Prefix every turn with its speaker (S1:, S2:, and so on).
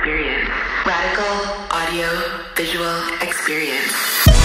S1: experience. Radical audio visual experience.